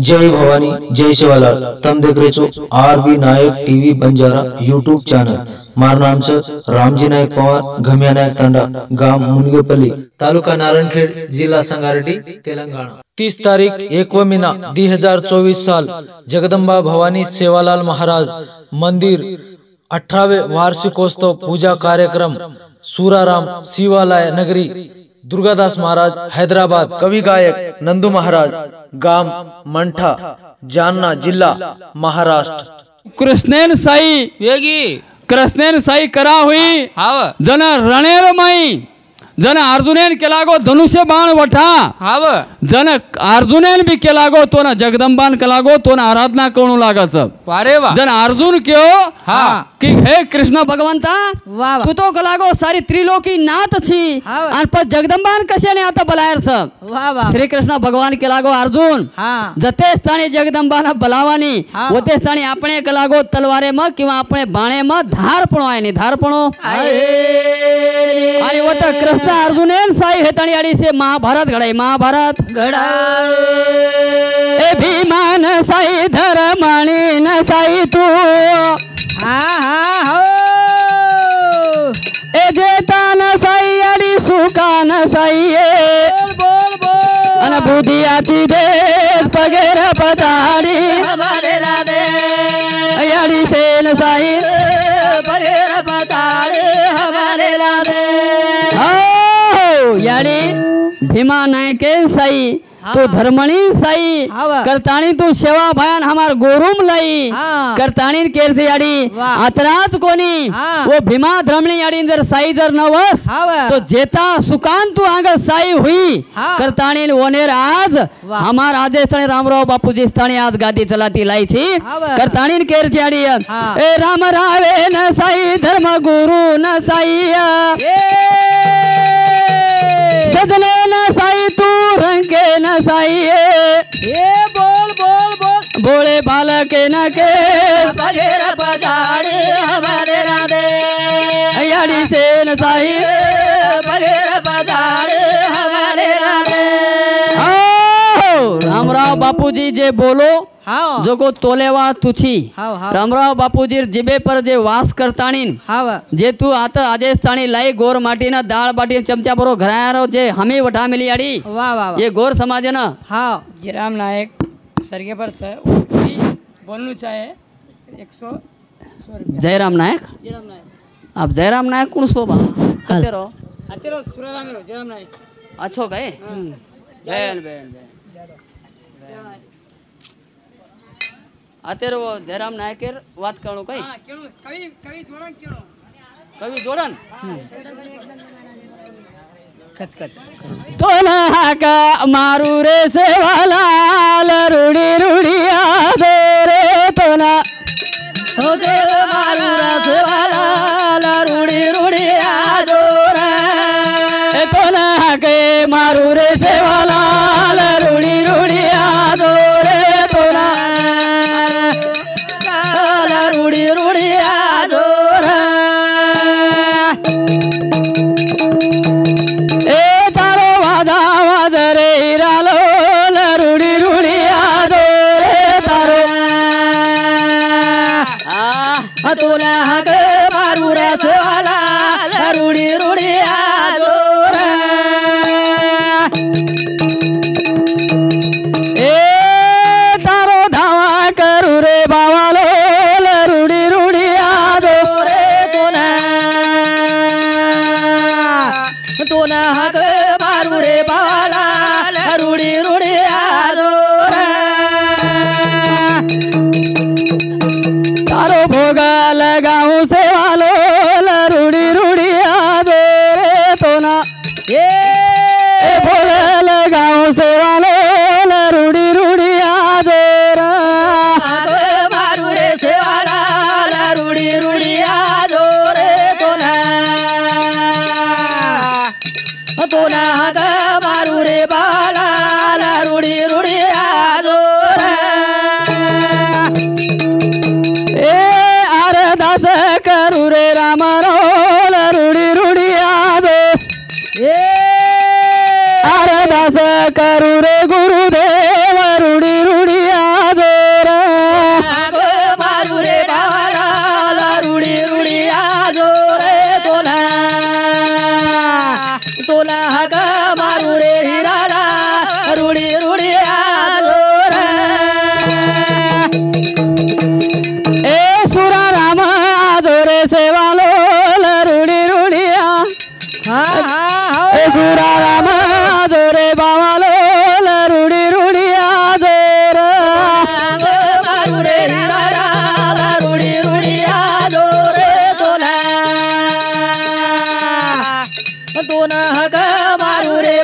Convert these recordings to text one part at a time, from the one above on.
जय भवानी, जय सेवालाल तुम देख रहे हो R Nayak TV Banjara YouTube channel. मारा नाम से रामजी नायक पवार, घमिया नायक तंडा, गाँव मुनगेपल्ली, तालुका नारायणखेड़, जिला संगारेड्डी, तेलंगाना। 30 तारीख एक दी हज़ार चौबीस साल जगदम्बा भवानी सेवालाल महाराज, मंदिर, अठारवे वार्षिकोत्सव पूजा कार्यक्रम, सूराराम, शिवालय नगरी दुर्गादास महाराज हैदराबाद कवि गायक नंदू महाराज गाम मंठा जालना जिल्हा महाराष्ट्र। कृष्णेन साई वेगी। कृष्णेन साई करा हुई। हाव। जन रणेर माई। जन अर्जुनेन केला गो धनुष्य बाण वठा। हाव। जन अर्जुनेन बी केला गो तो ना जगदंबान केला गो तो ना आराधना करू वा। जन अर्जुन क्यो? हा। कि हे कृष्ण भगवंता तुतो गलागो सारी त्रिलोकी नाथ छी। आणि पण जगदंबान कशाने आता बलायर सब श्री कृष्ण भगवान के लागो अर्जुन जते स्थानी जगदंबाना बलावानी होते स्थानी आपण कलागो तलवारे मग किंवा आपण बाणे मग धार पण आहे नाही धार पण आणि होत कृष्ण अर्जुन एन साई हे तणी अडीशे महाभारत घडाई महाभारत। घडाई। भीमान साई धर्माणी न साई तू। हा हा हो। ए जेता न साई आडी सुका न साई ए। बोल बोल अन बुधियाची दे पगेर पताडी हमारे राधे। याडी सेन साई। बगैर बताड़े हमारे राधे। हो याडी भीमा नायके साई। तू धर्मणी साई. करताणी तू सेवा भयान हमार गोरुम लाई. करताणी केरते याडी वाह. आतराच कोणी. वो भीमा धर्मणी याडी जर साई जर नवस. तो जेता सुकान तू आंग साई हुई. करताणी वनेर आज. हमार आजे स्थानी रामराव बापूजी स्थानी आज गादी चलाती लाई छी. करताणी केरते याडी हा. ए राम रावे न साई धर्म गुरु न साई सजने न साई तू न साई ये बोल बोल बोल। भोले बालक न के हमारे राधे। यारी से न हमारे राधे। ओ, रामराव बापूजी जे बोलो। जो को હાવ જોગો તોલેવા તુછી રામરાવ બાપુજી જીબે પર જે વાસ કરતાણી હાવ જે તું આત આજે સ્થાણી લઈ ગોર માટીના દાળ બાટી ચમચા પરો ઘરાયારો જે હમી વઠા મિલી આડી વાહ વાહ એ ગોર સમાજ ન હાવ જીરામ નાયક સરગે પર છે બોલનું ચાહે 100 જયરામ નાયક જયરામ નાયક આપ જયરામ નાયક કોણ શોભા અત્યારો અત્યારો સુરારામ જયરામ નાયક અચ્છો ગયે બેન બેન બેન અત્યારે જયરામ નાયકેર વાત કરણું કઈ? કવિ જોડન તો મારું રે સેવાલાલ રૂડી રૂડી આ દે રે તો ના. મારું રે রাজারে রা रुड़ी रुड़ी आलो तारो भोगा लगाऊ से वालो रुड़ी रुड़ी आदो रे तो ना। ये भोगा लगाऊ से वालो ಮಾರುಡಿ ಬಾಲ ರುಡಿ ರುಡಿ ಆದೋರ ಏ ಆರ ದಾಸ ಕರುರೆ ರಾಮರೋಲ ರುಡಿ ಆದೋ ಏ ಆರ ಕರುರೆ ಗುರುದೇ ग मारुडे हिरारा रुडी रुडी आजोर ए सुरा राम आजोरे सेवालो रुडी रुडिया हो. ए सुरा मारू रे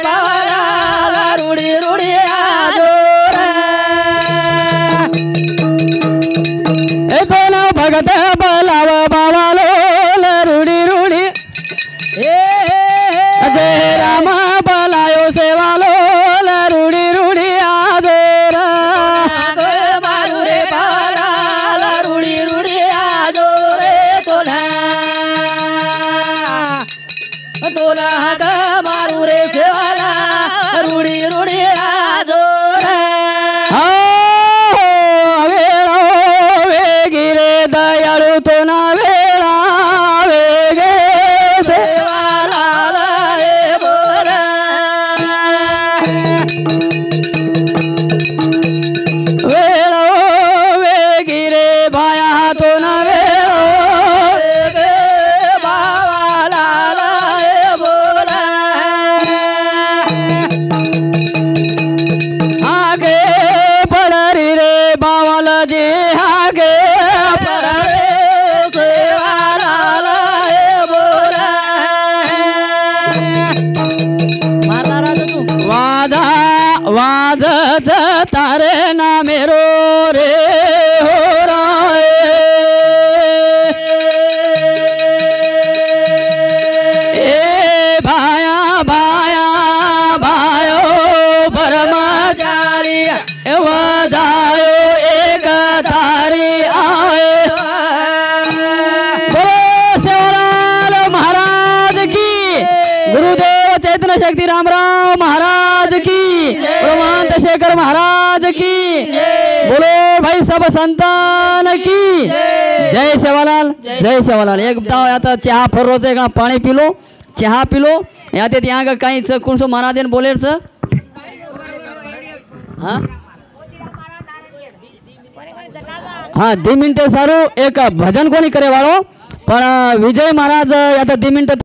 वादा वाद तारे ना मेरो। गुरुदेव चैतन्य शक्ती रामराव महाराज की। भगवान शेखर महाराज की। बोलो भाई सब संतान की। जय सेवालाल जय सेवालाल एक बताओ तो चहा फररोचं एक पाणी पिलो चहा पिलो या तो यहाँ का काही महाराज ने बोले सर हाँ? दी मिनटे सारू एक भजन को करे वाळो पण विजय महाराज या तो दी मिनट